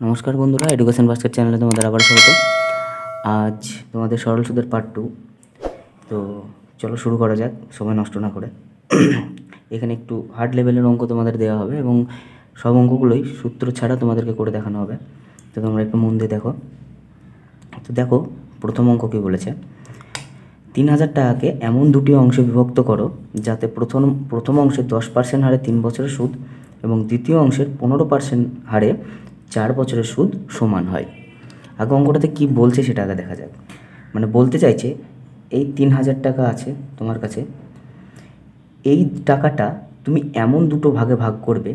নমস্কার বন্ধুরা education basket চ্যানেলে তোমাদের আবার স্বাগত। আজ তোমাদের সরল সুদের পার্ট টু তো চলো শুরু করা যাক, সময় নষ্ট না করে। এখানে একটু হার্ড লেভেলের অঙ্ক তোমাদের দেওয়া হবে এবং সব অঙ্কগুলোই সূত্র ছাড়া তোমাদেরকে করে দেখানো হবে। তো তোমরা একটু মন দিয়ে দেখো। তো দেখো, প্রথম অঙ্ক কী বলেছে? তিন হাজার টাকাকে এমন দুটি অংশে বিভক্ত করো, যাতে প্রথম প্রথম অংশে দশ পার্সেন্ট হারে তিন বছরের সুদ এবং দ্বিতীয় অংশের পনেরো পার্সেন্ট হারে চার বছরের সুদ সমান হয়। আগে অঙ্কটাতে কী বলছে সেটা আগে দেখা যাক। মানে বলতে চাইছে, এই তিন হাজার টাকা আছে তোমার কাছে, এই টাকাটা তুমি এমন দুটো ভাগে ভাগ করবে,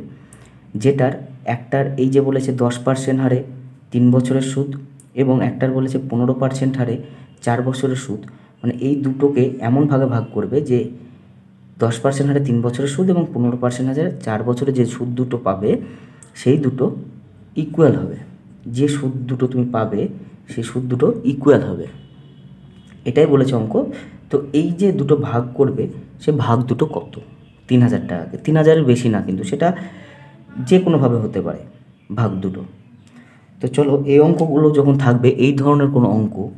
যেটার একটার এই যে বলেছে দশ পার্সেন্ট হারে তিন বছরের সুদ এবং একটার বলেছে পনেরো পার্সেন্ট হারে চার বছরের সুদ। মানে এই দুটোকে এমন ভাগে ভাগ করবে যে দশ পার্সেন্ট হারে তিন বছরের সুদ এবং পনেরো পার্সেন্ট হারে চার বছরে যে সুদ দুটো পাবে, সেই দুটো ইকুয়াল হবে। যে সুদ দুটো তুমি পাবে, সেই সুদ দুটো ইকুয়াল হবে। এটাই বলেছে অঙ্ক। তো এই যে দুটো ভাগ করবে, সে ভাগ দুটো কত? তিন হাজার টাকাকে। তিন হাজারের বেশি না, কিন্তু সেটা যে কোনোভাবে হতে পারে, ভাগ দুটো। তো চলো, এই অঙ্কগুলো যখন থাকবে, এই ধরনের কোনো অঙ্ক,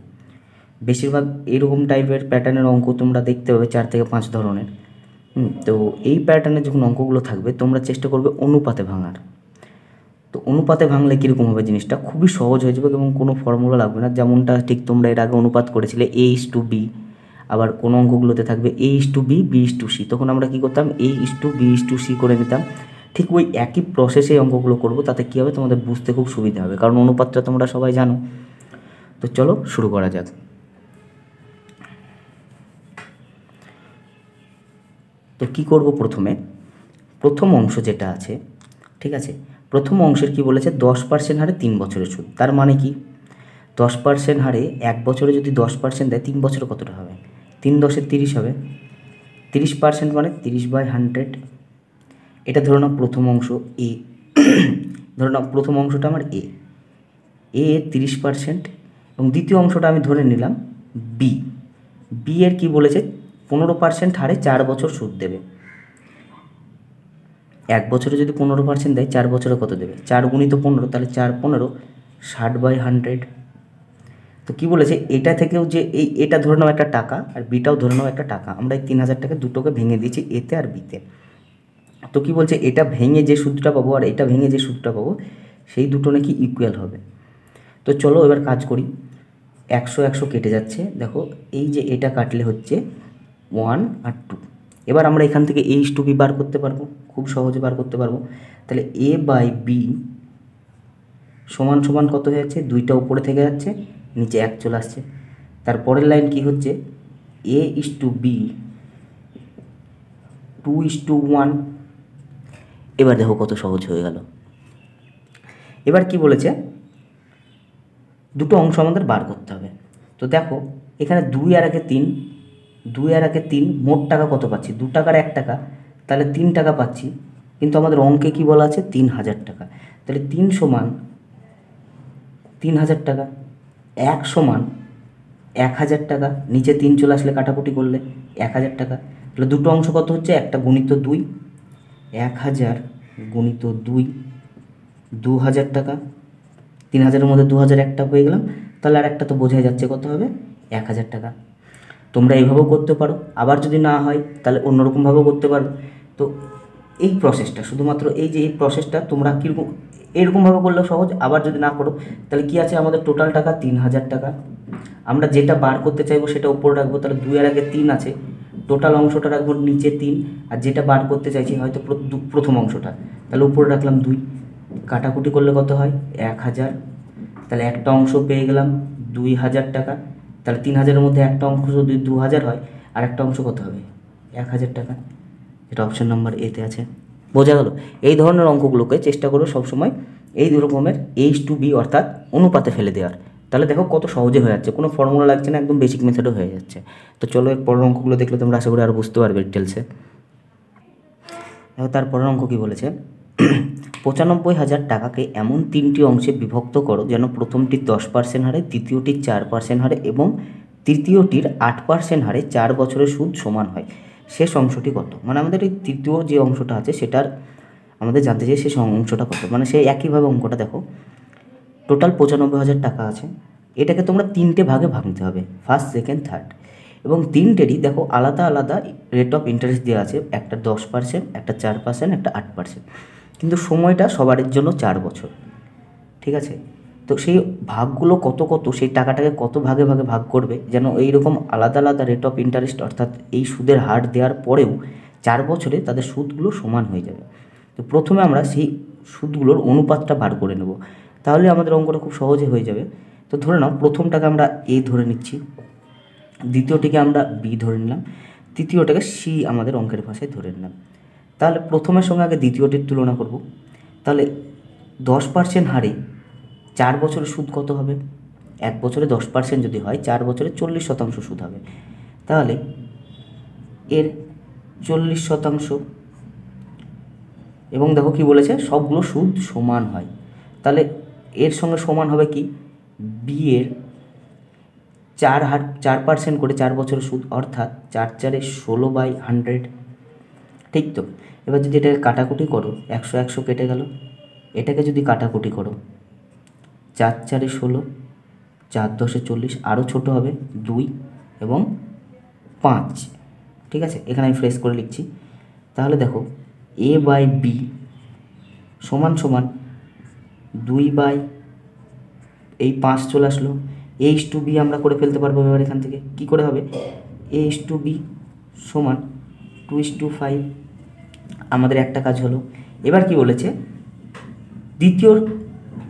বেশিরভাগ এরকম টাইপের প্যাটার্নের অঙ্ক তোমরা দেখতে পাবে, চার থেকে পাঁচ ধরনের। তো এই প্যাটার্নের যখন অঙ্কগুলো থাকবে, তোমরা চেষ্টা করবে অনুপাতে ভাঙার। তো অনুপাতে ভাঙলে কীরকম হবে জিনিসটা? খুবই সহজ হয়ে যাবে এবং কোনো ফর্মুলা লাগবে না। যেমনটা ঠিক তোমরা এর আগে অনুপাত করেছিলে এ ইস টু বি আবার কোনো অঙ্কগুলোতে থাকবে A is to B B is to C তখন আমরা কী করতাম? A is to B is to C করে নিতাম। ঠিক ওই একই প্রসেসে অঙ্কগুলো করব, তাতে কী হবে? তোমাদের বুঝতে খুব সুবিধা হবে, কারণ অনুপাতটা তোমরা সবাই জানো। তো চলো শুরু করা যাক। তো কী করব প্রথমে? প্রথম অংশ যেটা আছে, ঠিক আছে? প্রথম অংশের কি বলেছে? দশ পার্সেন্ট হারে তিন বছরের সুদ। তার মানে কি? দশ পার্সেন্ট হারে এক বছরে যদি দশ পার্সেন্ট দেয়, তিন বছরে কতটা হবে? তিন দশে তিরিশ হবে। তিরিশ পার্সেন্ট মানে তিরিশ বাই হান্ড্রেড। এটা ধরো না প্রথম অংশ, এ। ধরো না প্রথম অংশটা আমার এ। এ তিরিশ পার্সেন্ট এবং দ্বিতীয় অংশটা আমি ধরে নিলাম বি। বি এর কি বলেছে? পনেরো পার্সেন্ট হারে চার বছর সুদ দেবে। এক বছরে যদি পনেরো পার্সেন্ট দেয়, চার বছরে কত দেবে? চার গুণিত পনেরো, তাহলে চার পনেরো, ষাট বাই হান্ড্রেড তো কি বলেছে? এটা থেকেও যে এই, এটা ধরে নাও একটা টাকা, আর বিটাও ধরে নাও একটা টাকা। আমরা এই তিন হাজার টাকা দুটোকে ভেঙে দিয়েছি এতে আর বিতে তো। কি বলছে? এটা ভেঙে যে সুদটা পাবো, আর এটা ভেঙে যে সুদটা পাবো, সেই দুটো নাকি ইকুয়াল হবে। তো চলো এবার কাজ করি। একশো একশো কেটে যাচ্ছে। দেখো, এই যে এটা কাটলে হচ্ছে ওয়ান আর টু এবার আমরা এখান থেকে এইচ টু বি বার করতে পারব? খুব সহজে বার করতে পারব। তাহলে এ বাই বি সমান সমান কত হয়ে যাচ্ছে? দুইটা উপরে থেকে যাচ্ছে, নিচে এক চলে আসছে। তারপরের লাইন কি হচ্ছে? A is to B two is to one এবার দেখো কত সহজ হয়ে গেল। এবার কি বলেছে? দুটো অংশ আমাদের বার করতে হবে। তো দেখো, এখানে দুই আর একে তিন দুই আর একে তিন, মোট টাকা কত পাচ্ছি? দু টাকার এক টাকা, তাহলে তিন টাকা পাচ্ছি। কিন্তু আমাদের অঙ্কে কি বলা আছে? তিন হাজার টাকা। তাহলে তিন সমান তিন হাজার টাকা, এক সমান এক হাজার টাকা, নিচে তিন চলে আসলে কাটাকুটি করলে এক হাজার টাকা। তাহলে দুটো অংশ কত হচ্ছে? একটা গুণিত দুই, এক হাজার গুণিত দুই, দু হাজার টাকা। তিন হাজারের মধ্যে দু হাজার একটা হয়ে গেলাম, তাহলে আর একটা তো বোঝাই যাচ্ছে কত হবে? এক হাজার টাকা। তোমরা এইভাবেও করতে পারো। আবার যদি না হয়, তাহলে অন্যরকমভাবেও করতে পারো। তো এই প্রসেসটা শুধুমাত্র এই যে এই প্রসেসটা তোমরা কীরকম, এরকমভাবে করলেও সহজ, আবার যদি না করো, তাহলে কি আছে আমাদের টোটাল টাকা? তিন হাজার টাকা। আমরা যেটা বার করতে চাইব সেটা উপরে রাখব, তাহলে দুইয়ের আগে তিন আছে। টোটাল অংশটা রাখব নিচে তিন, আর যেটা বার করতে চাইছি হয়তো প্রথম অংশটা। তাহলে উপরে রাখলাম দুই। কাটাকুটি করলে কত হয়? এক হাজার। তাহলে একটা অংশ পেয়ে গেলাম দুই হাজার টাকা। তাহলে তিন হাজারের মধ্যে একটা অংশ যদি দু হাজার হয়, আর একটা অংশ কত হবে? এক হাজার টাকা। এটা অপশান নাম্বার এতে আছে। বোঝা গেল? এই ধরনের অঙ্কগুলোকে চেষ্টা করো সবসময় এই দু রকমের এইচ টু বি অর্থাৎ অনুপাতে ফেলে দেওয়ার। তাহলে দেখো কত সহজে হয়ে যাচ্ছে। কোনো ফর্মুলা লাগছে না, একদম বেসিক মেথডও হয়ে যাচ্ছে। তো চলো এর পরের অঙ্কগুলো দেখলে তোমরা আশা করি আরও বুঝতে পারবে ডিটেলসে দেখো তারপরের অঙ্ক কী বলেছে? পঁচানব্বই হাজার টাকাকে এমন তিনটি অংশে বিভক্ত করো যেন প্রথমটির দশ পার্সেন্ট হারে, দ্বিতীয়টির চার পার্সেন্ট হারে এবং তৃতীয়টির আট পার্সেন্ট হারে চার বছরের সুদ সমান হয়। শেষ অংশটি কত? মানে আমাদের এই তৃতীয় যে অংশটা আছে সেটার আমাদের জানতে চাই শেষ অংশটা কত? মানে সেই একইভাবে অঙ্কটা দেখো। টোটাল পঁচানব্বই হাজার টাকা আছে। এটাকে তোমরা তিনটে ভাগে ভাঙতে হবে ফার্স্ট সেকেন্ড থার্ড এবং তিনটেরই দেখো আলাদা আলাদা রেট অফ ইন্টারেস্ট দেওয়া আছে। একটা দশ পার্সেন্ট একটা চার পার্সেন্ট একটা আট পার্সেন্ট কিন্তু সময়টা সবারের জন্য চার বছর। ঠিক আছে? তো সেই ভাগগুলো কত কত, সেই টাকাটাকে কত ভাগে ভাগে ভাগ করবে, যেন এই রকম আলাদা আলাদা রেট অফ ইন্টারেস্ট অর্থাৎ এই সুদের হার দেওয়ার পরেও চার বছরে তাদের সুদগুলো সমান হয়ে যাবে। তো প্রথমে আমরা সেই সুদগুলোর অনুপাতটা বার করে নেব। তাহলে আমাদের অঙ্কটা খুব সহজে হয়ে যাবে। তো ধরে নাও, প্রথমটাকে আমরা এ ধরে নিচ্ছি, দ্বিতীয়টিকে আমরা বি ধরে নিলাম, তৃতীয়টাকে সি আমাদের অঙ্কের ভাষায় ধরে নিলাম। তাহলে প্রথমের সঙ্গে আগে দ্বিতীয়টির তুলনা করব। তাহলে দশ পার্সেন্ট হারে চার বছরের সুদ কত হবে? এক বছরে দশ পার্সেন্ট যদি হয়, চার বছরে চল্লিশ শতাংশ সুদ হবে। তাহলে এর চল্লিশ শতাংশ এবং দেখো কি বলেছে, সবগুলো সুদ সমান হয়। তাহলে এর সঙ্গে সমান হবে কি? বি এর চার হার, চার পার্সেন্ট করে চার বছরের সুদ, অর্থাৎ চার চারে ষোলো বাই হান্ড্রেড ঠিক তো? এবার যদি এটাকে কাটাকুটি করো, একশো একশো কেটে গেল। এটাকে যদি কাটাকুটি করো, চার চারে ষোলো, চার দশে চল্লিশ আরও ছোট হবে দুই এবং পাঁচ। ঠিক আছে? এখানে আমি ফ্রেশ করে লিখছি। তাহলে দেখো এ বাই বি সমান সমান দুই বাই এই পাঁচ চলে আসলো। এইচ টু বি আমরা করে ফেলতে পারব এবার এখান থেকে। কী করে হবে? এইচ টু বি সমান টু ইস টু ফাইভ আমাদের একটা কাজ হলো। এবার কি বলেছে? দ্বিতীয়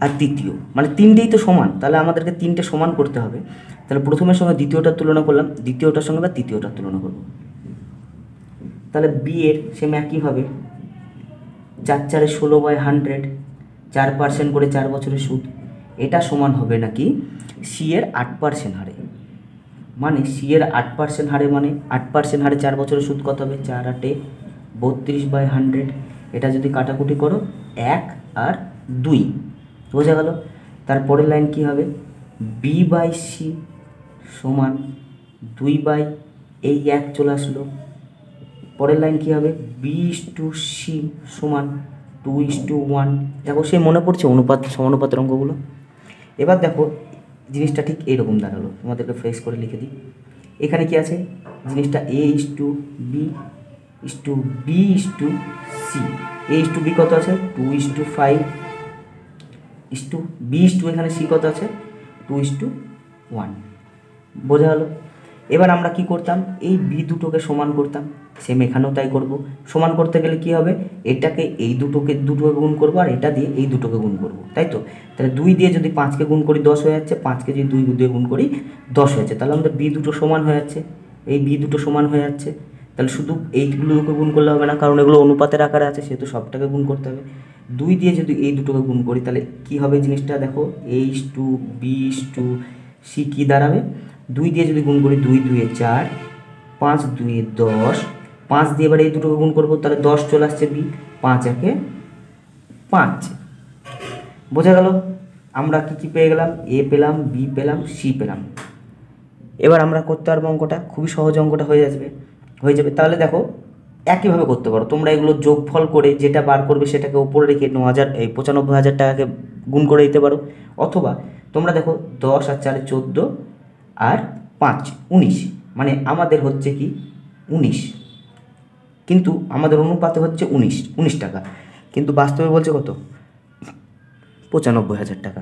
আর তৃতীয়। মানে তিনটেই তো সমান। তাহলে আমাদেরকে তিনটে সমান করতে হবে। তাহলে প্রথমের সঙ্গে দ্বিতীয়টার তুলনা করলাম। দ্বিতীয়টার সঙ্গে বা তৃতীয়টার তুলনা করব। তাহলে বি এর সেম একই হবে। চার চারে ষোলো বাই হান্ড্রেড চার পার্সেন্ট করে চার বছরের সুদ। এটা সমান হবে নাকি সি এর আট পার্সেন্ট হারে? মানে সি এর আট পার্সেন্ট হারে মানে আট পার্সেন্ট হারে চার বছরের সুদ কত হবে? চার আটে বত্রিশ বাই হান্ড্রেড এটা যদি কাটাকুটি করো, এক আর দুই। বোঝা গেল? তারপরের লাইন কি হবে? বি বাই সি সমান দুই বাই এই এক চলে আসলো। পরের লাইন কী হবে? বি ইস টু সি সমান টু ইস টু ওয়ান দেখো, সে মনে পড়ছে অনুপাত, সমানুপাতের অঙ্কগুলো। এবার দেখো, জিনিসটা ঠিক এইরকম দাঁড়াল। তোমাদেরকে ফ্রেশ করে লিখে দিই। এখানে কি আছে? জিনিসটা A is to B is to B is to C A is to B কত আছে? Two is to five is to B is to এখানে সি কত আছে? টু ইস টু ওয়ান বোঝা গেলো? এবার আমরা কি করতাম? এই বি দুটোকে সমান করতাম। সেম এখানেও তাই করব। সমান করতে গেলে কি হবে? এটাকে এই দুটোকে দুটোকে গুণ করব আর এটা দিয়ে এই দুটোকে গুণ করব। তাই তো? তাহলে দুই দিয়ে যদি পাঁচকে গুণ করি দশ হয়ে যাচ্ছে, পাঁচকে যদি দুই দিয়ে গুণ করি দশ হয়ে যাচ্ছে। তাহলে আমাদের বি দুটো সমান হয়ে যাচ্ছে। এই বি দুটো সমান হয়ে যাচ্ছে। তাহলে শুধু এইটগুলোকে গুণ করলে হবে না, কারণ এগুলো অনুপাতের আকারে আছে, সেহেতু সবটাকে গুণ করতে হবে। দুই দিয়ে যদি এই দুটোকে গুণ করি, তাহলে কি হবে জিনিসটা? দেখো H to B is to C কী দাঁড়াবে? দুই দিয়ে যদি গুণ করি, দুই দুয়ে চার, পাঁচ দুয়ে দশ, পাঁচ দিয়ে এবার এই দুটোকে গুণ করব, তাহলে দশ চলে আসছে বি পাঁচ একে পাঁচ। বোঝা গেল? আমরা কী কী পেয়ে গেলাম? এ পেলাম বি পেলাম সি পেলাম। এবার আমরা করতে পারব অঙ্কটা, খুবই সহজ অঙ্কটা হয়ে যাবে। হয়ে যাবে। তাহলে দেখো, একইভাবে করতে পারো। তোমরা এগুলো যোগফল করে যেটা বার করবে সেটাকে উপরে রেখে ন হাজার, এই পঁচানব্বই হাজার টাকাকে গুণ করে দিতে পারো। অথবা তোমরা দেখো, দশ আর চারে চোদ্দ আর পাঁচ, উনিশ। মানে আমাদের হচ্ছে কি, উনিশ। কিন্তু আমাদের অনুপাতে হচ্ছে উনিশ উনিশ টাকা। কিন্তু বাস্তবে বলছে কত? পঁচানব্বই হাজার টাকা।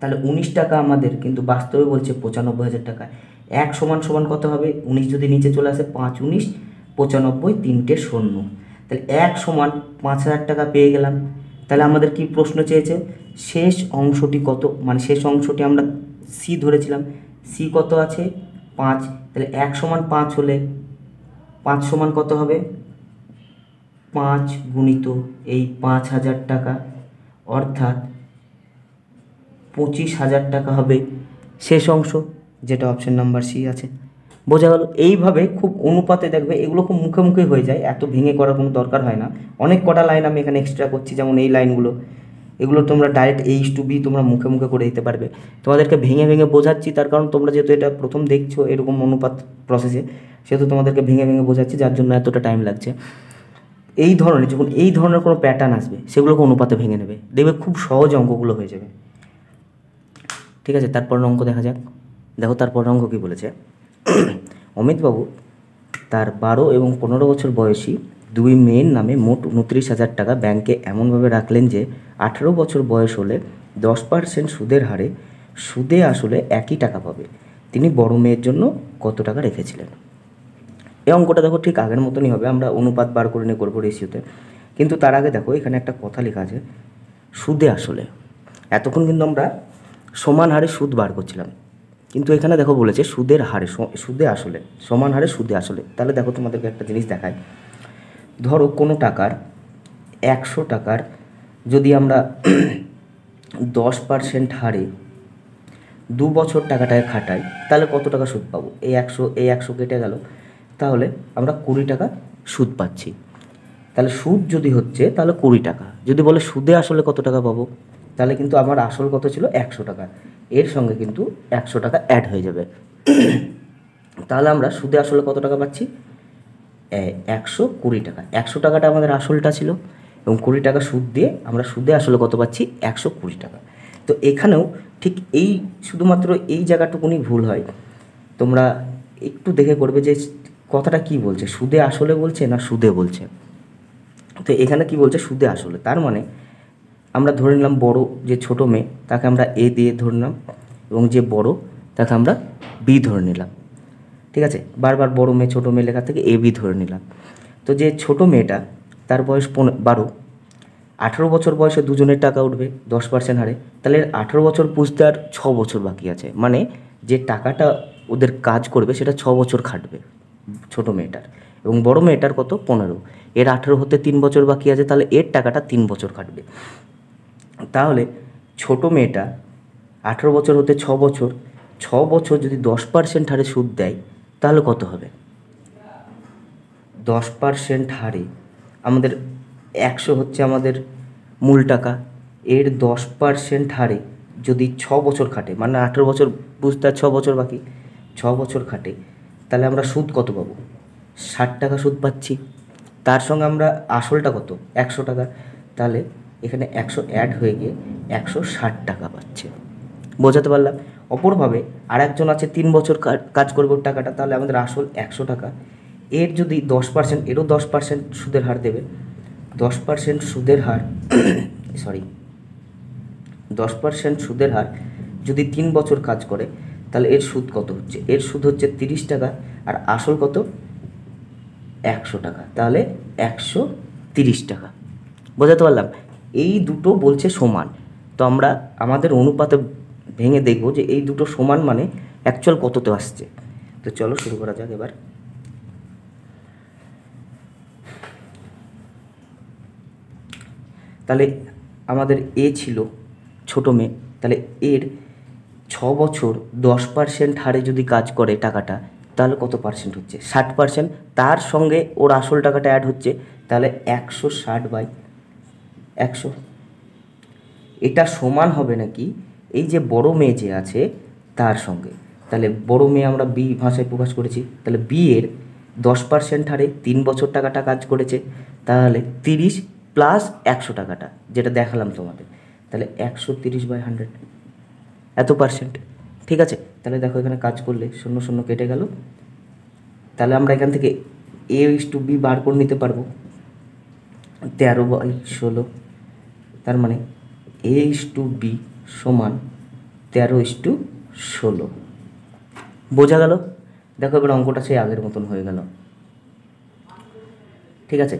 তাহলে উনিশ টাকা আমাদের, কিন্তু বাস্তবে বলছে পঁচানব্বই হাজার টাকা এক সমান সমান কত হবে? উনিশ যদি নিচে চলে আসে পাঁচ উনিশ, পঁচানব্বই তিনটে শূন্য। তাহলে এক সমান পাঁচ হাজার টাকা পেয়ে গেলাম। তাহলে আমাদের কি প্রশ্ন চেয়েছে? শেষ অংশটি কত? মানে শেষ অংশটি আমরা সি ধরেছিলাম। সি কত আছে? পাঁচ। তাহলে এক সমান পাঁচ হলে পাঁচ সমান কত হবে? পাঁচ গুণিত এই পাঁচ হাজার টাকা। অর্থাৎ পঁচিশ হাজার টাকা হবে শেষ অংশ। যেটা অপশন নাম্বার সি আছে। বোঝা গেল, এইভাবে খুব অনুপাতে দেখবে এগুলো খুব মুখে মুখে হয়ে যায়, এত ভেঙে করার কোনো দরকার হয় না। অনেক কটা লাইন আমি এখানে এক্সট্রা করছি, যেমন এই লাইনগুলো এগুলো তোমরা ডাইরেক্ট এইচ টু বি তোমরা মুখে মুখে করে দিতে পারবে। তোমাদেরকে ভেঙে ভেঙে বোঝাচ্ছি, তার কারণ তোমরা যেহেতু এটা প্রথম দেখছ এরকম অনুপাত প্রসেসে সেহেতু তোমাদেরকে ভেঙে ভেঙে বোঝাচ্ছি, যার জন্য এতটা টাইম লাগছে। এই ধরনের, যখন এই ধরনের কোনো প্যাটার্ন আসবে, সেগুলোকে অনুপাতে ভেঙে নেবে। দেখবে খুব সহজ অঙ্কগুলো হয়ে যাবে। ঠিক আছে তারপর অঙ্ক দেখা যাক। দেখো তারপর অঙ্ক কী বলেছে? অমিতবাবু, তার বারো এবং পনেরো বছর বয়সী দুই মেয়ের নামে মোট উনত্রিশ হাজার টাকা ব্যাংকে এমনভাবে রাখলেন যে, আঠেরো বছর বয়স হলে দশ পার্সেন্ট সুদের হারে সুদে আসলে একই টাকা পাবে। তিনি বড় মেয়ের জন্য কত টাকা রেখেছিলেন? এই অঙ্কটা দেখো ঠিক আগের মতনই হবে, আমরা অনুপাত বার করে নিয়ে করব রেশিওতে কিন্তু তার আগে দেখো, এখানে একটা কথা লেখা আছে, সুদে আসলে। এতক্ষণ কিন্তু আমরা সমান হারে সুদ বার করছিলাম। কিন্তু এখানে দেখো বলেছে সুদের হারে সুদে আসলে, সমান হারে সুদে আসলে। তাহলে দেখো তোমাদেরকে একটা জিনিস দেখায় ধরো কোনো টাকার একশো টাকার যদি আমরা দশ পার্সেন্ট হারে দু বছর টাকাটাকে খাটাই, তাহলে কত টাকা সুদ পাবো? এই একশো এই একশো কেটে গেল, তাহলে আমরা কুড়ি টাকা সুদ পাচ্ছি। তাহলে সুদ যদি হচ্ছে, তাহলে কুড়ি টাকা। যদি বলে সুদে আসলে কত টাকা পাবো? তাহলে কিন্তু আমার আসল কত ছিল? একশো টাকা। এর সঙ্গে কিন্তু একশো টাকা অ্যাড হয়ে যাবে। তাহলে আমরা সুদে আসলে কত টাকা পাচ্ছি? একশো কুড়ি টাকা। একশো টাকাটা আমাদের আসলটা ছিল এবং কুড়ি টাকা সুদ দিয়ে আমরা সুদে আসলে কত পাচ্ছি? একশো কুড়ি টাকা। তো এখানেও ঠিক এই শুধুমাত্র এই জায়গাটুকুনি ভুল হয়। তোমরা একটু দেখে করবে যে কথাটা কি বলছে। সুদে আসলে বলছে না সুদে বলছে? তো এখানে কি বলছে? সুদে আসলে। তার মানে আমরা ধরে নিলাম বড় যে ছোট মেয়ে, তাকে আমরা এ দিয়ে ধরে নিলাম এবং যে বড়, তাকে আমরা বি ধরে নিলাম। ঠিক আছে? বারবার বড় মেয়ে, ছোটো মেয়ে লেখা থেকে এ বি ধরে নিলাম। তো যে ছোট মেয়েটা, তার বয়স পনেরো বারো। আঠেরো বছর বয়সে দুজনের টাকা উঠবে, দশ পার্সেন্ট হারে। তাহলে আঠেরো বছর পুষতে আর ছ বছর বাকি আছে। মানে যে টাকাটা ওদের কাজ করবে, সেটা ছ বছর খাটবে ছোট মেয়েটার। এবং বড় মেয়েটার কত? পনেরো। এর আঠেরো হতে তিন বছর বাকি আছে, তাহলে এর টাকাটা তিন বছর খাটবে। তাহলে ছোট মেয়েটা আঠেরো বছর হতে ছ বছর ছ বছর যদি দশ পার্সেন্ট হারে সুদ দেয়, তাহলে কত হবে? দশ পার্সেন্ট হারে আমাদের একশো হচ্ছে আমাদের মূল টাকা। এর দশ পার্সেন্ট হারে যদি ছ বছর খাটে মানে আঠেরো বছর বুঝতে ছ বছর বাকি, ছ বছর খাটে, তাহলে আমরা সুদ কত পাবো? ষাট টাকা সুদ পাচ্ছি। তার সঙ্গে আমরা আসলটা কত? একশো টাকা। তাহলে এখানে একশো অ্যাড হয়ে গিয়ে একশো ষাট টাকা পাচ্ছে। বোঝাতে পারলাম? অপরভাবে আর একজন আছে, তিন বছর কাজ করবে টাকাটা, তাহলে আমাদের আসল একশো টাকা। এর যদি দশ পার্সেন্ট এরও দশ পার্সেন্ট সুদের হার দেবে। দশ পার্সেন্ট সুদের হার সরি দশ পার্সেন্ট সুদের হার যদি তিন বছর কাজ করে, তাহলে এর সুদ কত হচ্ছে? এর সুদ হচ্ছে তিরিশ টাকা, আর আসল কত? একশো টাকা। তাহলে একশো তিরিশ টাকা। বোঝাতে পারলাম? এই দুটো বলছে সমান। তো আমরা আমাদের অনুপাতে ভেঙে দেখব যে এই দুটো সমান মানে অ্যাকচুয়াল কততে আসছে। তো চলো শুরু করা যাক এবার। তাহলে আমাদের এ ছিল ছোটো মেয়ে। তাহলে এর ছ বছর দশ পার্সেন্ট হারে যদি কাজ করে টাকাটা, তাহলে কত পার্সেন্ট হচ্ছে? ষাট পার্সেন্ট তার সঙ্গে ওর আসল টাকাটা অ্যাড হচ্ছে, তাহলে একশো ষাট বাই একশো। এটা সমান হবে নাকি এই যে বড় মেয়ে যে আছে তার সঙ্গে? তাহলে বড় মেয়ে আমরা বি ভাষায় প্রকাশ করেছি। তাহলে বি এর দশ পার্সেন্ট হারে তিন বছর টাকাটা কাজ করেছে। তাহলে তিরিশ প্লাস একশো টাকাটা, যেটা দেখালাম তোমাদের। তাহলে একশো তিরিশ বাই হান্ড্রেড এত পার্সেন্ট ঠিক আছে? তাহলে দেখো এখানে কাজ করলে শূন্য শূন্য কেটে গেল। তাহলে আমরা এখান থেকে এ ইস টু বি বার করে নিতে পারব। তেরো বাই ষোলো। তার মানে এ ইস টু বি সমান তেরো ইস টু ষোলো। বোঝা গেল? দেখো এবার অঙ্কটা সেই আগের মতন হয়ে গেল। ঠিক আছে?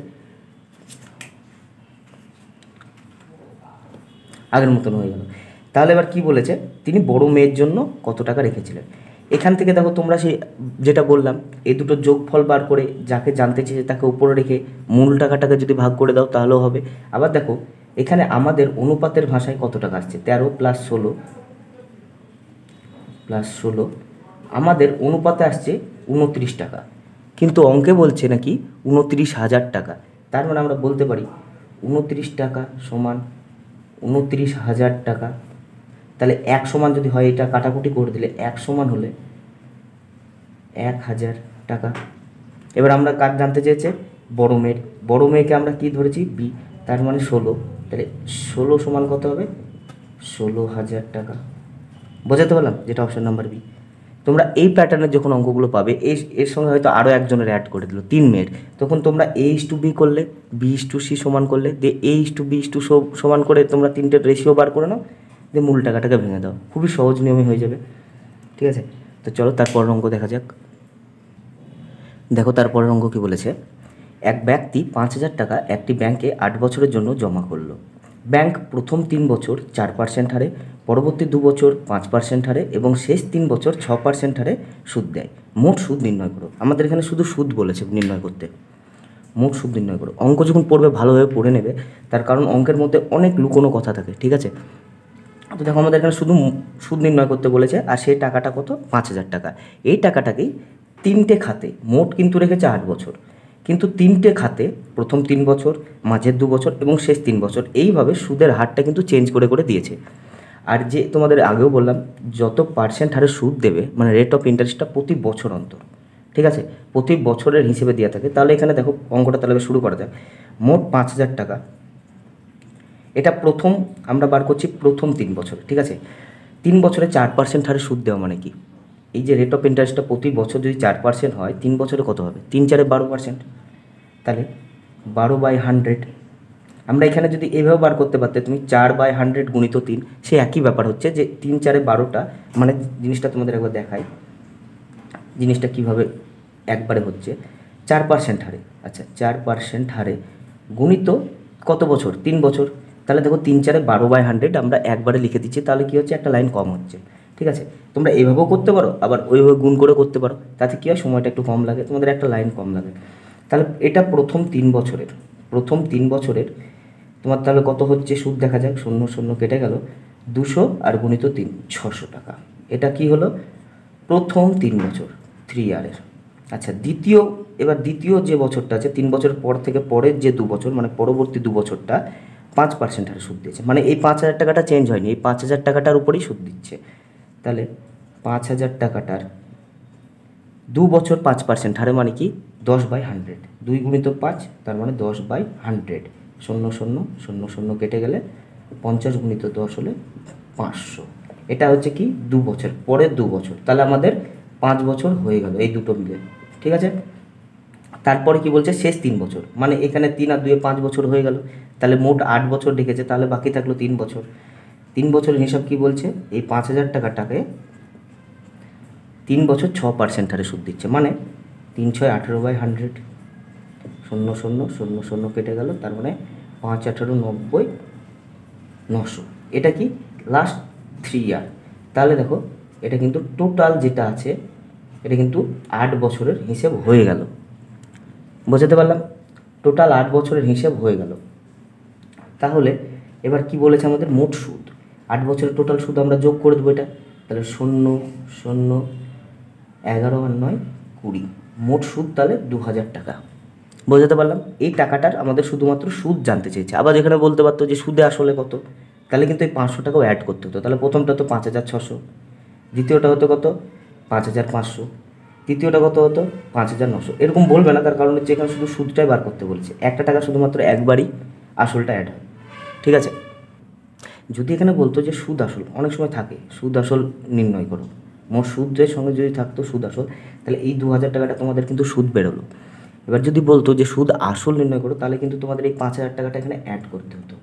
আগের মতন হয়ে গেল। তাহলে এবার কি বলেছে? তিনি বড় মেয়ের জন্য কত টাকা রেখেছিলেন? এখান থেকে দেখো তোমরা সেই যেটা বললাম, এই দুটো যোগফল বার করে যাকে জানতে চেয়েছে তাকে উপরে রেখে মূল টাকাটাকে যদি ভাগ করে দাও তাহলেও হবে। আবার দেখো এখানে আমাদের অনুপাতের ভাষায় কত টাকা আসছে? তেরো প্লাস ষোলো প্লাস ষোলো। আমাদের অনুপাতে আসছে উনত্রিশ টাকা। কিন্তু অঙ্কে বলছে নাকি উনত্রিশ হাজার টাকা। তার মানে আমরা বলতে পারি উনত্রিশ টাকা সমান উনত্রিশ হাজার টাকা। তাহলে এক সমান যদি হয় এটা কাটাকুটি করে দিলে এক সমান হলে এক হাজার টাকা। এবার আমরা কার জানতে চেয়েছে? বড় মেয়ের। বড় মেয়েকে আমরা কি ধরেছি? বি। তার মানে ষোলো। তাহলে ষোলো সমান কত হবে? ষোলো হাজার টাকা। বোঝাতে পারলাম যেটা অপশন নাম্বার বি তোমরা এই প্যাটার্নের যখন অঙ্কগুলো পাবে এই এর সঙ্গে হয়তো আরও একজনের অ্যাড করে দিল, তিন মেয়ের। তখন তোমরা এ ইস টু বি করলে বি ইস টু সি সমান করলে, দিয়ে A is to B is to সমান করে তোমরা তিনটে রেশিও বার করে নাও, দিয়ে মূল টাকাটাকে ভেঙে দাও। খুবই সহজ নিয়মে হয়ে যাবে। ঠিক আছে? তো চলো তারপর অঙ্ক দেখা যাক। দেখো তারপরের অঙ্ক কী বলেছে? এক ব্যক্তি পাঁচ হাজার টাকা একটি ব্যাংকে আট বছরের জন্য জমা করল। ব্যাংক প্রথম তিন বছর চার পার্সেন্ট হারে, পরবর্তী দু বছর পাঁচ পার্সেন্ট হারে এবং শেষ তিন বছর ছ পার্সেন্ট হারে সুদ দেয়। মোট সুদ নির্ণয় করো। আমাদের এখানে শুধু সুদ বলেছে নির্ণয় করতে। মোট সুদ নির্ণয় করো। অঙ্ক যখন পড়বে ভালোভাবে পড়ে নেবে, তার কারণ অঙ্কের মধ্যে অনেক লুকোনো কথা থাকে, ঠিক আছে? তো দেখো আমাদের এখানে শুধু সুদ নির্ণয় করতে বলেছে, আর সেই টাকাটা কত? পাঁচ হাজার টাকা। এই টাকাটাকেই তিনটে খাতে মোট কিন্তু রেখেছে আট বছর। কিন্তু তিনটে খাতে প্রথম তিন বছর, মাঝের দু বছর এবং শেষ তিন বছর এইভাবে সুদের হারটা কিন্তু চেঞ্জ করে করে দিয়েছে। আর যে তোমাদের আগেও বললাম, যত পার্সেন্ট হারে সুদ দেবে মানে রেট অফ ইন্টারেস্টটা প্রতি বছর অন্তর, ঠিক আছে? প্রতি বছরের হিসেবে দেওয়া থাকে, তাহলে এখানে দেখো অঙ্কটা তাহলে শুরু করা যাক। মোট পাঁচ হাজার টাকা। এটা প্রথম আমরা বার করছি প্রথম তিন বছর, ঠিক আছে? তিন বছরে চার পার্সেন্ট হারে সুদ দেওয়া মানে কি? এই যে রেট অফ ইন্টারেস্টটা প্রতি বছর যদি চার পার্সেন্ট হয়, তিন বছরে কত হবে? তিন চারে বারো পার্সেন্ট তাহলে বারো বাই হান্ড্রেড আমরা এখানে যদি এভাবে বার করতে পারতে, তুমি চার বাই হান্ড্রেড গুণিত তিন, সে একই ব্যাপার হচ্ছে যে তিন চারে বারোটা মানে জিনিসটা তোমাদের একবার দেখাই। জিনিসটা কীভাবে একবারে হচ্ছে? চার পার্সেন্ট হারে। আচ্ছা চার পার্সেন্ট হারে গুণিত কত বছর? তিন বছর। তাহলে দেখো তিন চারে বারো বাই হান্ড্রেড আমরা একবারে লিখে দিচ্ছি, তাহলে কী হচ্ছে? একটা লাইন কম হচ্ছে। ঠিক আছে? তোমরা এভাবেও করতে পারো, আবার ওইভাবে গুণ করে করতে পারো। তাতে কী হয়? সময়টা একটু কম লাগে, তোমাদের একটা লাইন কম লাগে। তাহলে এটা প্রথম তিন বছরের, প্রথম তিন বছরের, তোমার তাহলে কত হচ্ছে? সুদ দেখা যাক, শূন্য শূন্য কেটে গেল, দুশো আর গুণিত তিন, ছশো টাকা। এটা কি হলো? প্রথম তিন বছর থ্রি ইয়ারের আচ্ছা দ্বিতীয়, এবার দ্বিতীয় যে বছরটা আছে, তিন বছর পর থেকে পরের যে দু বছর মানে পরবর্তী দু বছরটা, পাঁচ পার্সেন্ট হারে সুদ দিয়েছে। মানে এই পাঁচ হাজার টাকাটা চেঞ্জ হয়নি, এই পাঁচ হাজার টাকাটার উপরেই সুদ দিচ্ছে। তাহলে পাঁচ হাজার টাকাটার দু বছর পাঁচ পার্সেন্ট হারে মানে কি? দশ বাই হান্ড্রেড দুই গুণিত পাঁচ, তার মানে দশ বাই হান্ড্রেড শূন্য শূন্য শূন্য শূন্য কেটে গেলে পঞ্চাশ গুণিত দশ হলে পাঁচশো। এটা হচ্ছে কি? দু বছর। পরের দু বছর। তাহলে আমাদের পাঁচ বছর হয়ে গেল এই দুটো মিলে। ঠিক আছে? তারপরে কি বলছে? শেষ তিন বছর। মানে এখানে তিন আর দুয়ে পাঁচ বছর হয়ে গেল। তাহলে মোট আট বছর রেখেছে তাহলে বাকি থাকল তিন বছর। তিন বছরের হিসাব কি বলছে? এই পাঁচ হাজার টাকাটাকে তিন বছর ছ পার্সেন্ট হারে সুদ দিচ্ছে। মানে তিন ছয় আঠেরো বাই হান্ড্রেড শূন্য শূন্য শূন্য শূন্য কেটে গেল, তার মানে পাঁচ আঠেরো নব্বই নশো। এটা কি লাস্ট থ্রি ইয়ার তাহলে দেখো, এটা কিন্তু টোটাল যেটা আছে, এটা কিন্তু আট বছরের হিসেব হয়ে গেল। বোঝাতে পারলাম? টোটাল আট বছরের হিসেব হয়ে গেল। তাহলে এবার কি বলেছে আমাদের? মোট সুদ। আট বছরের টোটাল সুদ আমরা যোগ করে দেবো এটা। তাহলে শূন্য শূন্য, এগারো আর নয়, কুড়ি। মোট সুদ তাহলে দু হাজার টাকা। বোঝাতে পারলাম? এই টাকাটার আমাদের শুধুমাত্র সুদ জানতে চেয়েছে। আবার যেখানে বলতে পারতো যে সুদে আসলে কত, তাহলে কিন্তু এই পাঁচশো টাকাও অ্যাড করতে হতো। তাহলে প্রথমটা তো পাঁচ হাজার ছশো। দ্বিতীয়টা হতো কত? পাঁচ হাজার পাঁচশো। তৃতীয়টা কত হতো? পাঁচ হাজার নশো। এরকম বলবে না, তার কারণ হচ্ছে এখানে শুধু সুদটাই বার করতে বলছে। একটা টাকা শুধুমাত্র একবারই আসলটা অ্যাড হয়। ঠিক আছে? যদি এখানে বলতো যে সুদ আসল, অনেক সময় থাকে, সুদ আসল নির্ণয় করো। মোট সুদের সঙ্গে যদি থাকতো সুদ আসল, তাহলে এই দু হাজার টাকাটা তোমাদের কিন্তু সুদ বেরোলো। এবার যদি বলতো যে সুদ আসল নির্ণয় করো, তাহলে কিন্তু তোমাদের এই পাঁচ হাজার টাকাটা এখানে অ্যাড করতে হতো।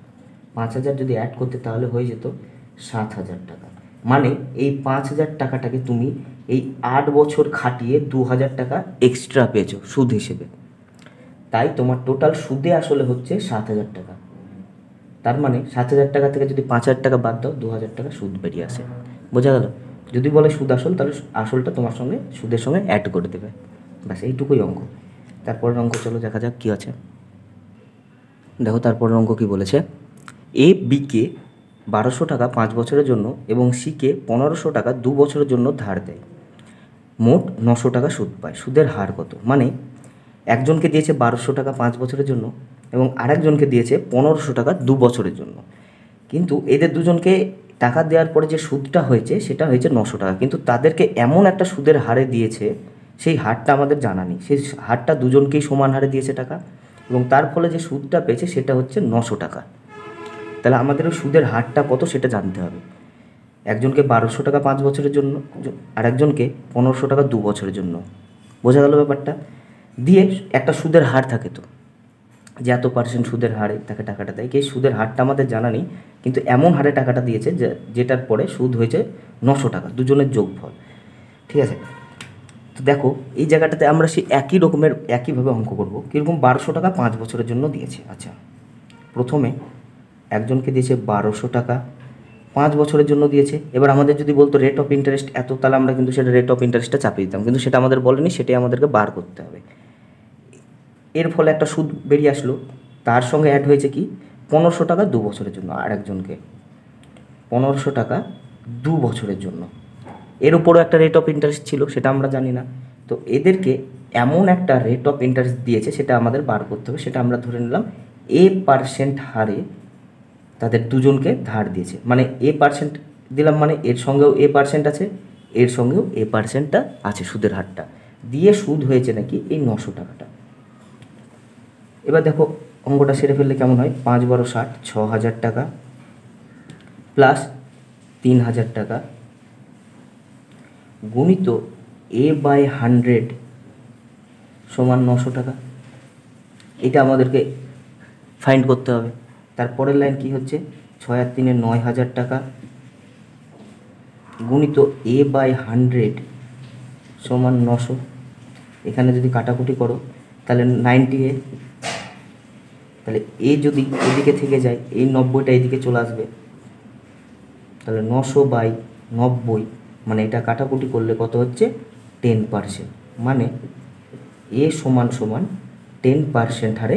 পাঁচ হাজার যদি অ্যাড করতে তাহলে হয়ে যেত সাত হাজার টাকা। মানে এই পাঁচ হাজার টাকাটাকে তুমি এই আট বছর খাটিয়ে দু হাজার টাকা এক্সট্রা পেয়েছ সুদ হিসেবে। তাই তোমার টোটাল সুদে আসলে হচ্ছে সাত হাজার টাকা। তার মানে সাত হাজার টাকা থেকে যদি পাঁচ হাজার টাকা বাদ দাও দু হাজার টাকা সুদ বেরিয়ে আসে। বোঝা গেল? যদি বলে সুদ আসল, তাহলে আসলটা তোমার সঙ্গে, সুদের সঙ্গে অ্যাড করে দেবে। ব্যাস, এইটুকুই অঙ্ক। তারপরের অঙ্ক, চলো দেখা যাক কী আছে। দেখো, তারপরের অঙ্ক কী বলেছে? এ বিকে বারোশো টাকা পাঁচ বছরের জন্য এবং সিকে পনেরোশো টাকা দু বছরের জন্য ধার দেয়। মোট নশো টাকা সুদ পায়। সুদের হার কত? মানে একজনকে দিয়েছে বারোশো টাকা পাঁচ বছরের জন্য এবং আরেকজনকে দিয়েছে পনেরোশো টাকা দু বছরের জন্য। কিন্তু এদের দুজনকে টাকা দেওয়ার পরে যে সুদটা হয়েছে, সেটা হয়েছে নশো টাকা। কিন্তু তাদেরকে এমন একটা সুদের হারে দিয়েছে, সেই হারটা আমাদের জানা নেই। সেই হারটা দুজনকেই সমান হারে দিয়েছে টাকা এবং তার ফলে যে সুদটা পেয়েছে, সেটা হচ্ছে নশো টাকা। তাহলে আমাদের ওই সুদের হারটা কত, সেটা জানতে হবে। একজনকে বারোশো টাকা পাঁচ বছরের জন্য আর একজনকে পনেরোশো টাকা দু বছরের জন্য। বোঝা গেল ব্যাপারটা? দিয়ে একটা সুদের হার থাকে তো। যে এত পার্সেন্ট সুদের হারে তাকে টাকাটা দেয়। এই সুদের হারটা আমাদের জানা নেই, কিন্তু এমন হারে টাকাটা দিয়েছে যে, যেটার পরে সুদ হয়েছে নশো টাকা, দুজনের যোগফল। ঠিক আছে? তো দেখো, এই জায়গাটাতে আমরা সেই একই রকমের, একইভাবে অঙ্ক করব। কীরকম বারোশো টাকা পাঁচ বছরের জন্য দিয়েছে। আচ্ছা প্রথমে একজনকে দিয়েছে বারোশো টাকা, পাঁচ বছরের জন্য দিয়েছে। এবার আমাদের যদি বলতো রেট অফ ইন্টারেস্ট এত, তাহলে আমরা কিন্তু সেটা রেট অফ ইন্টারেস্টটা চাপিয়ে দিতাম। কিন্তু সেটা আমাদের বলেনি, সেটাই আমাদেরকে বার করতে হবে। এর ফলে একটা সুদ বেরিয়ে আসলো। তার সঙ্গে অ্যাড হয়েছে কি? পনেরোশো টাকা দু বছরের জন্য আর একজনকে পনেরোশো টাকা দু বছরের জন্য। এর উপরও একটা রেট অফ ইন্টারেস্ট ছিল, সেটা আমরা জানি না। তো এদেরকে এমন একটা রেট অফ ইন্টারেস্ট দিয়েছে, সেটা আমাদের বার করতে হবে, সেটা আমরা ধরে নিলাম এ পার্সেন্ট হারে তাদের দুজনকে ধার দিয়েছে। মানে এ পার্সেন্ট দিলাম মানে এর সঙ্গেও এ পার্সেন্ট আছে, এর সঙ্গেও এ পার্সেন্টটা আছে সুদের হারটা। দিয়ে সুদ হয়েছে নাকি এই নশো টাকাটা। এবার দেখো অঙ্কটা সেরে ফেললে কেমন হয়? পাঁচ বারো ষাট, ছ হাজার টাকা প্লাস তিন হাজার টাকা। গুণিত এ বাই হান্ড্রেড সমান নশো টাকা। এটা আমাদেরকে ফাইন্ড করতে হবে। তারপরের লাইন কি হচ্ছে? ছয় আর তিনে নয় হাজার টাকা। গুণিত এ বাই হান্ড্রেড সমান নশো। এখানে যদি কাটাকুটি করো, তাহলে নাইনটি এ তাহলে এ যদি এদিকে থেকে যায়, এই নব্বইটা এদিকে চলে আসবে। তাহলে নশো বাই নব্বই মানে এটা কাটাকুটি করলে কত হচ্ছে? Ten percent. মানে এ সমান সমান টেন পারসেন্ট হারে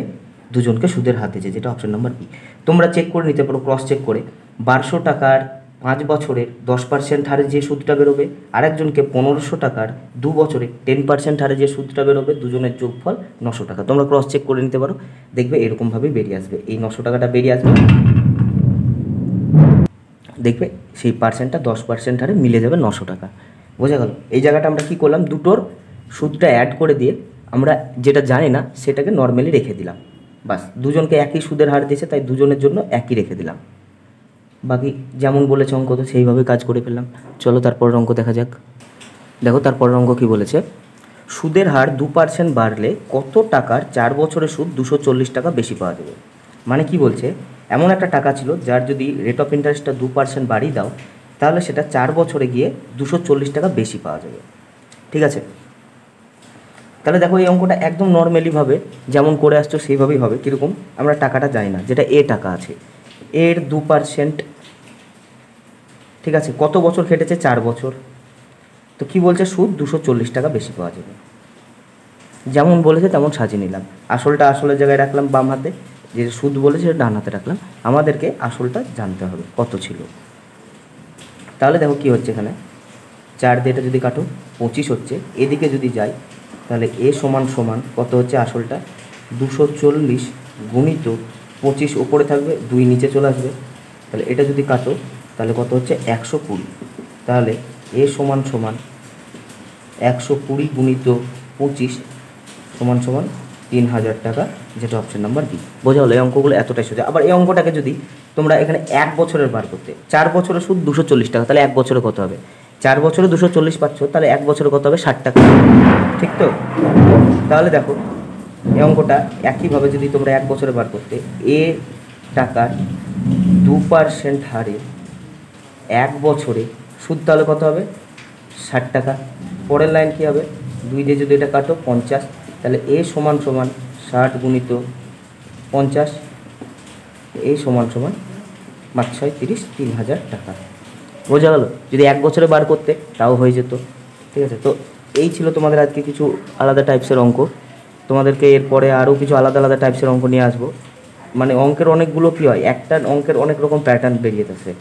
দুজনকে সুদের হাতে যে যেটা অপশন নাম্বার বি তোমরা চেক করে নিতে পারো ক্রস চেক করে। বারোশো টাকার পাঁচ বছরের দশ পার্সেন্ট হারে যে সুদটা বেরোবে, আরেকজনকে পনেরোশো টাকার দু বছরে টেন পার্সেন্ট হারে যে সুদটা বেরোবে, দুজনের যোগফল নশো টাকা। তোমরা ক্রস চেক করে নিতে পারো, দেখবে এরকমভাবেই বেরিয়ে আসবে। এই নশো টাকাটা বেরিয়ে আসবে। দেখবে সেই পার্সেন্টটা দশ পার্সেন্ট হারে মিলে যাবে নশো টাকা। বোঝা গেল? এই জায়গাটা আমরা কি করলাম? দুটোর সুদটা অ্যাড করে দিয়ে আমরা যেটা জানি না, সেটাকে নর্মালি রেখে দিলাম। বাস, দুজনকে একই সুদের হার দিয়েছে, তাই দুজনের জন্য একই রেখে দিলাম। বাকি যেমন বলেছে অঙ্ক, তো সেইভাবে কাজ করে ফেললাম। চলো তারপর অঙ্ক দেখা যাক। দেখো তারপর অঙ্ক কি বলেছে? সুদের হার দু পার্সেন্ট বাড়লে কত টাকার চার বছরের সুদ দুশো চল্লিশ টাকা বেশি পাওয়া যাবে? মানে কি বলছে? এমন একটা টাকা ছিল যার যদি রেট অফ ইন্টারেস্টটা দু পার্সেন্ট বাড়িয়ে দাও, তাহলে সেটা চার বছরে গিয়ে দুশো চল্লিশ টাকা বেশি পাওয়া যাবে। ঠিক আছে? তাহলে দেখো এই অঙ্কটা একদম নর্মালিভাবে যেমন করে আসছো সেইভাবেই হবে। কীরকম? আমরা টাকাটা জানি না, যেটা এ টাকা আছে। এর দু পার্সেন্ট ঠিক আছে, কত বছর খেটেছে? চার বছর। তো কি বলছে? সুদ দুশো চল্লিশ টাকা বেশি পাওয়া যাবে। যেমন বলেছে, তেমন সাজিয়ে নিলাম। আসলটা আসলের জায়গায় রাখলাম বাম হাতে। যে সুদ বলেছে, সেটা ডান হাতে রাখলাম। আমাদেরকে আসলটা জানতে হবে, কত ছিল। তাহলে দেখো কি হচ্ছে এখানে। চার দিয়ে যদি কাটো, পঁচিশ হচ্ছে। এদিকে যদি যাই, তাহলে এ সমান সমান কত হচ্ছে? আসলটা দুশো চল্লিশ গুণিত পঁচিশ ওপরে থাকবে, দুই নিচে চলে আসবে। তাহলে এটা যদি কাটো, তাহলে কত হচ্ছে? একশো কুড়ি। তাহলে এ সমান সমান একশো কুড়ি গুণিত পঁচিশ সমান সমান তিন হাজার টাকা, যেটা অপশন নাম্বার বি বোঝা হলো এই অঙ্কগুলো এতটাই সোজা। আবার এই অঙ্কটাকে যদি তোমরা এখানে এক বছরের বার করতে, চার বছরের সুদ দুশো চল্লিশ টাকা, তাহলে এক বছরে কত হবে? চার বছরে দুশো চল্লিশ পাচ্ছ, তাহলে এক বছরে কত হবে? ষাট টাকা। ঠিক তো? তাহলে দেখো এই অঙ্কটা একইভাবে যদি তোমরা এক বছরে বার করতে, এ টাকার দু পার্সেন্ট হারে এক বছরে সুদ তাহলে কত হবে? ষাট টাকা। পরের লাইন কী হবে? দুই দিয়ে যদি এটা কাটো, পঞ্চাশ। তাহলে এ সমান সমান ষাট গুণিত পঞ্চাশ। এ সমান সমান পাঁচ, ছয়, তিরিশ, তিন হাজার টাকা। বোঝা গেল? যদি এক বছরে বার করতে, তাও হয়ে যেত। ঠিক আছে? তো এই ছিল তোমাদের আজকে কিছু আলাদা টাইপসের অঙ্ক। তোমাদেরকে এরপরে আরও কিছু আলাদা আলাদা টাইপসের অঙ্ক নিয়ে আসব। মানে অঙ্কের অনেকগুলো কী হয়? একটা অঙ্কের অনেক রকম প্যাটার্ন বেরিয়ে আসে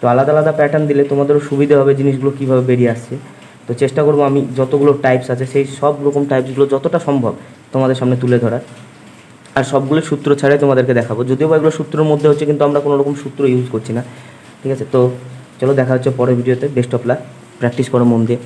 তো আলাদা আলাদা প্যাটার্ন দিলে তোমাদেরও সুবিধা হবে জিনিসগুলো কীভাবে বেরিয়ে আসছে। তো চেষ্টা করব আমি যতগুলো টাইপস আছে, সেই সব রকম টাইপসগুলো যতটা সম্ভব তোমাদের সামনে তুলে ধরার। আর সবগুলো সূত্র ছাড়াই তোমাদেরকে দেখাবো। যদিও বা এগুলো সূত্রের মধ্যে হচ্ছে, কিন্তু আমরা কোনো রকম সূত্র ইউজ করছি না। ঠিক আছে, তো চলো দেখা হচ্ছে পরের ভিডিওতে বেস্ট অফ লাক প্র্যাকটিস করো মন দিয়ে।